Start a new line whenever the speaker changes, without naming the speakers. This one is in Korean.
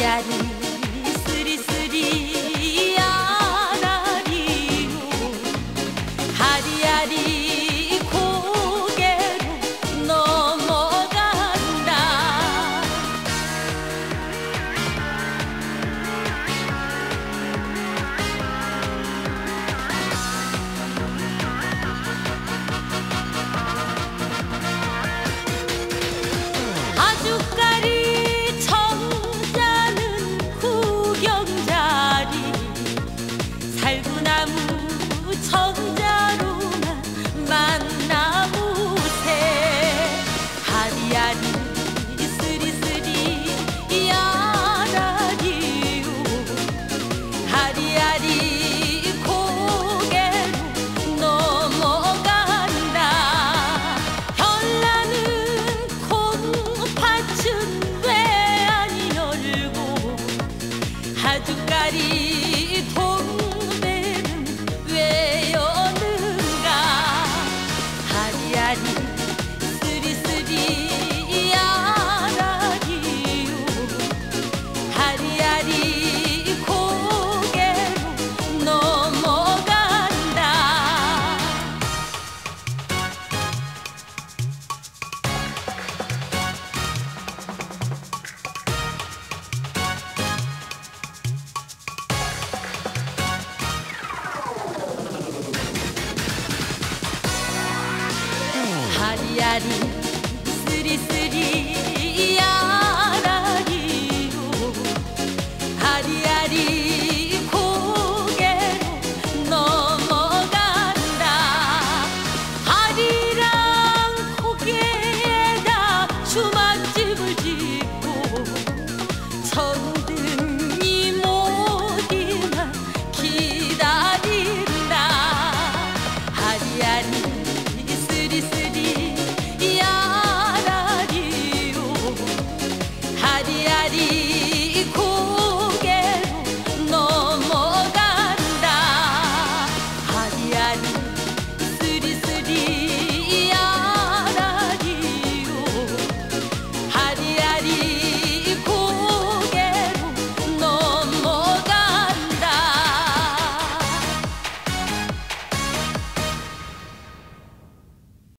yeah. 감나무 정자루나 만나무새 하리하리 쓰리쓰리 야라리오 하리하리 고개로 넘어간다. 현란은 콩팥은 왜 아니 열고 하주까리 아리아리 쓰리쓰리 아라리요 아리아리 고개로 넘어간다. 아리랑 고개에다 주막집을 짓고 정든 님 오기만 기다린다. 아리아리